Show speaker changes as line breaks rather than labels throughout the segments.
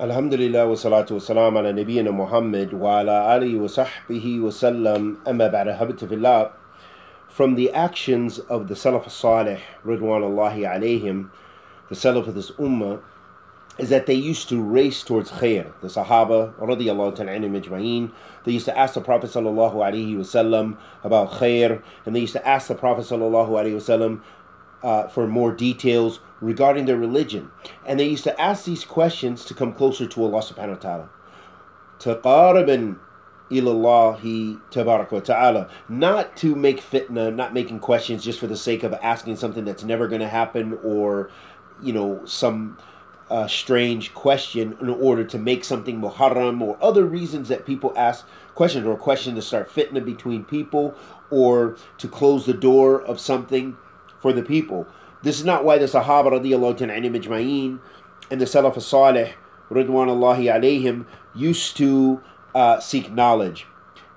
Alhamdulillah wa salatu wa salam ala nabiyyina Muhammad wa ala alihi wa sahbihi wa sallam amma ba'da habitafillah. From the actions of the Salaf Salih, Ridwanullahi alayhim, the Salaf of this Ummah, is that they used to race towards khair. The Sahaba, radiallahu ta'ala they used to ask the Prophet sallallahu alayhi wa sallam about khair, and they used to ask the Prophet sallallahu alayhi wa sallam uh, for more details regarding their religion. And they used to ask these questions to come closer to Allah subhanahu wa ta'ala. تقاربا إلى الله تبارك وتعالى. Not to make fitna, not making questions just for the sake of asking something that's never going to happen or, you know, some uh, strange question in order to make something muharram or other reasons that people ask questions or a question to start fitna between people or to close the door of something for the people. This is not why the Sahaba radiallahu ta'ala and the Salaf salih ridwanullahi alayhim used to uh, seek knowledge.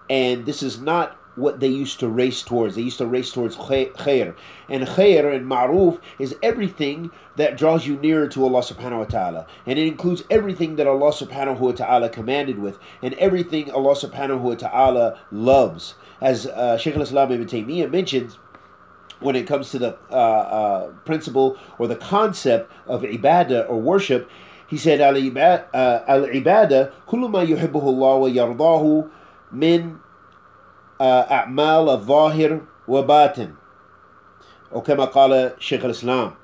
And this is not what they used to race towards. They used to race towards khair. And khair and ma'ruf is everything that draws you nearer to Allah subhanahu wa ta'ala. And it includes everything that Allah subhanahu wa ta'ala commanded with and everything Allah subhanahu wa ta'ala loves. As uh, Shaykh al-Islam ibn Taymiyyah mentions, when it comes to the uh, uh, principle or the concept of ibadah or worship, he said, Al uh, ibadah, kullu ma yuhibbuhu Allah wa yardahu min uh, a'mal al-zahir wa batin. Or kama Shaykh al-Islam,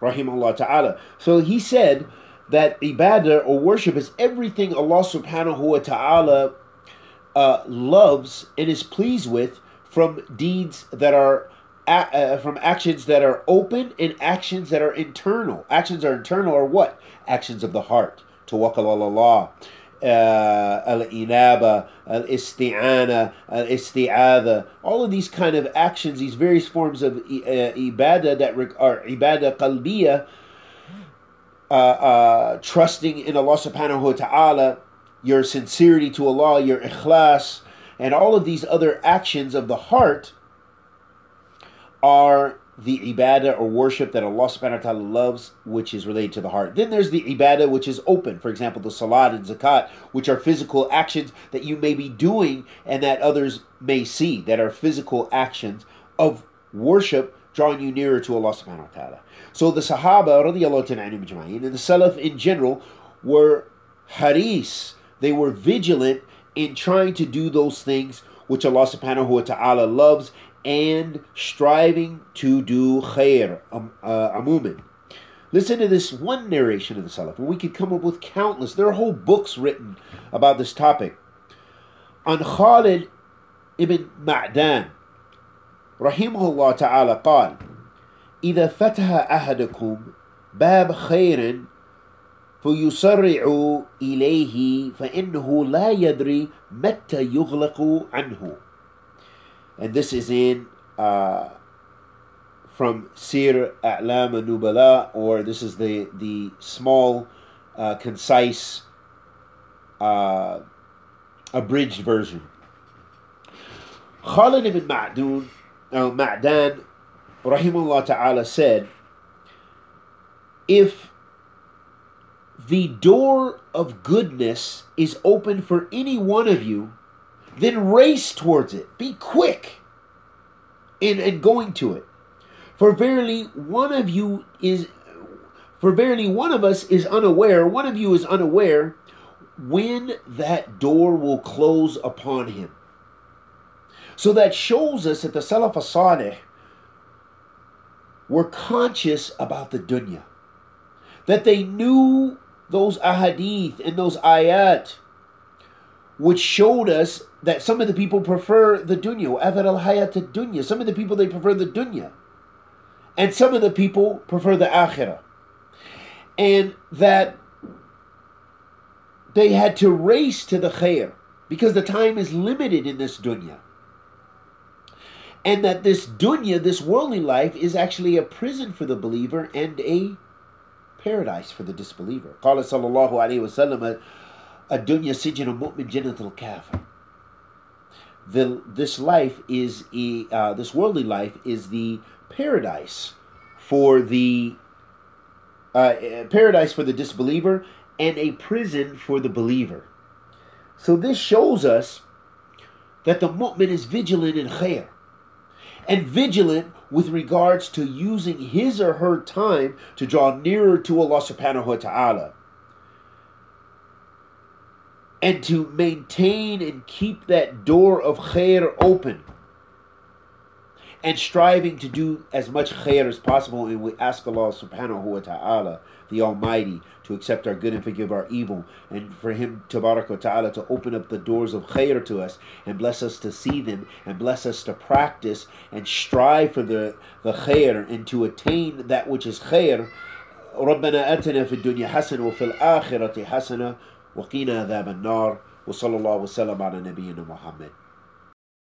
rahimahullah ta'ala. So he said that ibadah or worship is everything Allah subhanahu wa ta'ala uh, loves and is pleased with from deeds that are uh, from actions that are open and actions that are internal. Actions are internal or what? Actions of the heart. Tawakkal Allah. Uh, al-inaba, al-isti'ana, al-isti'adha, all of these kind of actions, these various forms of uh, ibadah that are ibadah qalbiyah, uh, uh, trusting in Allah subhanahu wa ta'ala, your sincerity to Allah, your ikhlas, and all of these other actions of the heart are the ibadah or worship that Allah subhanahu wa ta'ala loves, which is related to the heart. Then there's the ibadah which is open, for example, the salat and zakat, which are physical actions that you may be doing and that others may see, that are physical actions of worship drawing you nearer to Allah subhanahu wa ta'ala. So the Sahaba and the Salaf in general were haris, they were vigilant in trying to do those things which Allah subhanahu wa ta'ala loves and striving to do khair, um, uh, amumin. Listen to this one narration of the Salaf, and we could come up with countless. There are whole books written about this topic. On Khalid ibn Ma'dan, rahimahullah ta'ala, قال إذا فتح أحدكم باب خير فيسرع إليه فإنه لا يدري متى يغلق عنه and this is in uh, from Siyar A'lam Nubala, or this is the the small, uh, concise, uh, abridged version. Khalid ibn Ma'dun, uh, Ma'dan, rahimahullah ta'ala said, if the door of goodness is open for any one of you, then race towards it. Be quick in, in going to it. For verily one of you is for verily one of us is unaware, one of you is unaware when that door will close upon him. So that shows us that the Salaf Salih were conscious about the dunya. That they knew those ahadith and those ayat which showed us that some of the people prefer the dunya, athar al hayat dunya. Some of the people they prefer the dunya, and some of the people prefer the akhirah, and that they had to race to the khair because the time is limited in this dunya. And that this dunya, this worldly life, is actually a prison for the believer and a paradise for the disbeliever. Qala sallallahu alayhi wa الدنيا سجن المؤمن جنة الكافر the this life is a, uh, this worldly life is the paradise for the uh, paradise for the disbeliever and a prison for the believer. So this shows us that the mu'min is vigilant in khair and vigilant with regards to using his or her time to draw nearer to Allah subhanahu wa ta'ala and to maintain and keep that door of khair open and striving to do as much khair as possible. And we ask Allah subhanahu wa ta'ala, the Almighty, to accept our good and forgive our evil, and for Him, tabarak wa ta'ala, to open up the doors of khair to us and bless us to see them and bless us to practice and strive for the, the khair and to attain that which is khair. ربنا آتنا في الدنيا حسنة وفي الآخرة حسنة وقنا عذاب النار وصلى الله وسلم على نبينا محمد.